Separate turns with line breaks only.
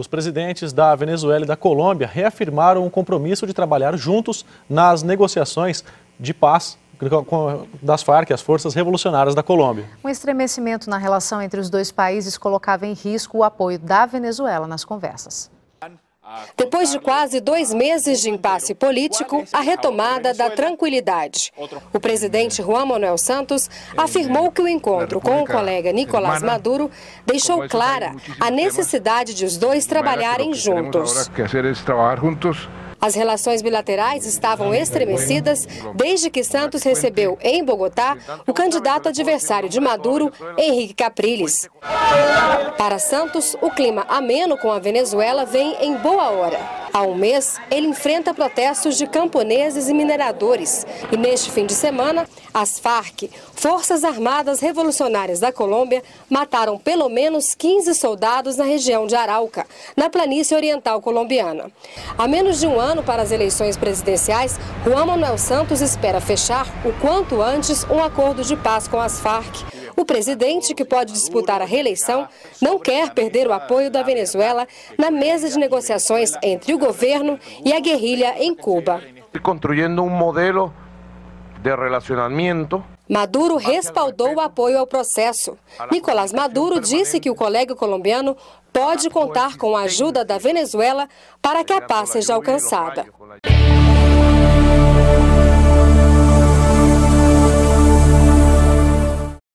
Os presidentes da Venezuela e da Colômbia reafirmaram o compromisso de trabalhar juntos nas negociações de paz das Farc, as Forças Revolucionárias da Colômbia.
Um estremecimento na relação entre os dois países colocava em risco o apoio da Venezuela nas conversas.
Depois de quase dois meses de impasse político, a retomada da tranquilidade. O presidente Juan Manuel Santos afirmou que o encontro com o colega Nicolás Maduro deixou clara a necessidade de os dois trabalharem juntos. As relações bilaterais estavam estremecidas desde que Santos recebeu em Bogotá o candidato adversário de Maduro, Henrique Capriles. Para Santos, o clima ameno com a Venezuela vem em boa hora. Há um mês, ele enfrenta protestos de camponeses e mineradores. E neste fim de semana, as Farc, Forças Armadas Revolucionárias da Colômbia, mataram pelo menos 15 soldados na região de Arauca, na planície oriental colombiana. Há menos de um ano para as eleições presidenciais, Juan Manuel Santos espera fechar, o quanto antes, um acordo de paz com as Farc. O presidente, que pode disputar a reeleição, não quer perder o apoio da Venezuela na mesa de negociações entre o governo e a guerrilha em Cuba.
Construindo um modelo de relacionamento
Maduro respaldou o apoio ao processo. Nicolás Maduro disse que o colega colombiano pode contar com a ajuda da Venezuela para que a paz seja alcançada.